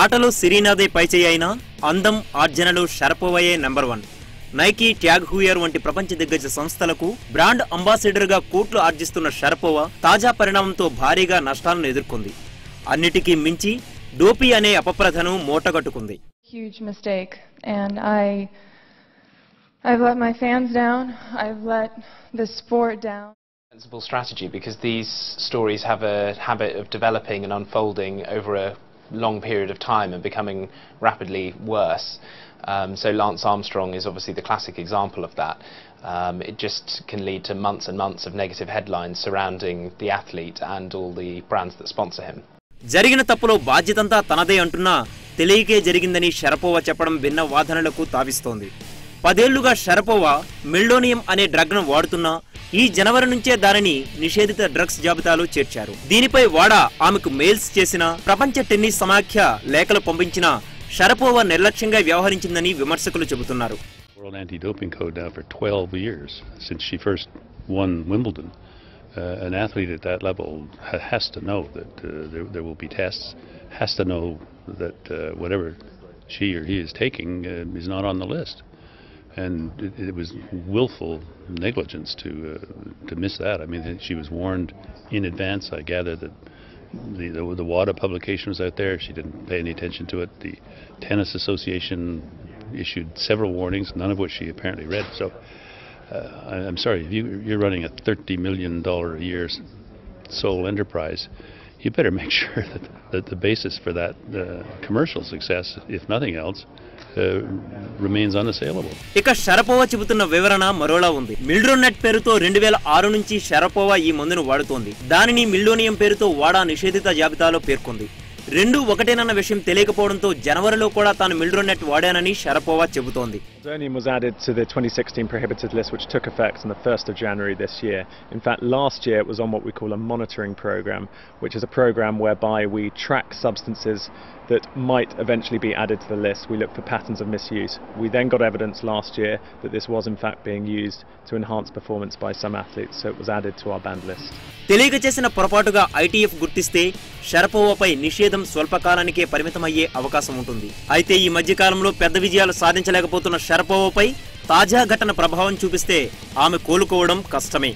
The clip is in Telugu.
ఆటలో సిరీనాదే పైచేయి అయినా అందం ఆర్జనలు షరపోవయే number one Nike TAG Heuer వంటి ప్రపంచ దిగ్గజ సంస్థలకు బ్రాండ్ అంబాసిడర్గా కోట్లు ఆర్జిస్తున్న షరపోవా తాజా పరిణామంతో భారీగా నష్టాలను ఎదుర్కొంది. అన్నిటికీ మించి డోపీ అనే అపప్రధను మూటగట్టుకుంది. Strategy because these stories have a habit of developing and unfolding over a long period of time and becoming rapidly worse. Um, so Lance Armstrong is obviously the classic example of that. Um, it just can lead to months and months of negative headlines surrounding the athlete and all the brands that sponsor him. జరిగిన తప్పులో బాధ్యతంతా తనదే అంటున్నా తెలియకే జరిగిందని షరపోవా చెప్పడం భిన్న వాదనలకు తావిస్తోంది పదేళ్ళుగా షరపోవా మెల్డోనియం అనే డ్రగ్ను వాడుతున్నా ఈ జనవరి నుంచే దానిని నిషేధిత డ్రగ్స్ జాబితాలో చేర్చారు. దీనిపై వాడా ఆమెకు మెయిల్స్ చేసిన ప్రపంచ టెన్నిస్ సమాఖ్య లేఖలు పంపించిన షరపోవా నిర్లక్ష్యంగా వ్యవహరించిందని విమర్శకులు చెబుతున్నారు. Uh, an athlete at that level has to know that uh, there, there will be tests, And it, it was willful negligence to uh, to miss that. I mean, she was warned in advance. I gather that the, the the WADA publication was out there. She didn't pay any attention to it. The Tennis Association issued several warnings, none of which she apparently read. So uh, I- I'm sorry, you, you're running a $30 million a year sole enterprise, you better make sure that, that the basis for that uh, commercial success, if nothing else, uh, remains unassailable. ఇక షరపోవా చెబుతున్న వివరణ మరోలా ఉంది మిల్డ్రోనెట్ పేరుతో రెండు వేల ఆరు నుంచి షరపోవా ఈ మందును వాడుతోంది దానిని మిల్డోనియం పేరుతో వాడా నిషేధిత జాబితాలో పేర్కొంది రెండు ఒకటేనన్న విషయం తెలియకపోవడంతో జనవరిలో కూడా తాను మిల్డ్రోనెట్ వాడానని షరపోవా చెబుతోంది Zonium was added to the 2016 prohibited list, which took effect on the 1st of January this year. In fact, last year it was on what we call a monitoring program, which is a program whereby we track substances that might eventually be added to the list. We look for patterns of misuse. We then got evidence last year that this was in fact being used to enhance performance by some athletes, so it was added to our banned list. తెలియక చేసిన పొరపాటుగా ఐటీఎఫ్ గుర్తిస్తే షరపోవాపై నిషేధం స్వల్పకాలానికే పరిమితమయ్యే అవకాశం ఉంటుంది. అయితే ఈ మధ్య కాలంలో పెద్ద విజయాలు సాధించలేకపోతున్న షరపోవాపై తాజా ఘటన ప్రభావం చూపిస్తే ఆమె కోలుకోవడం కష్టమే.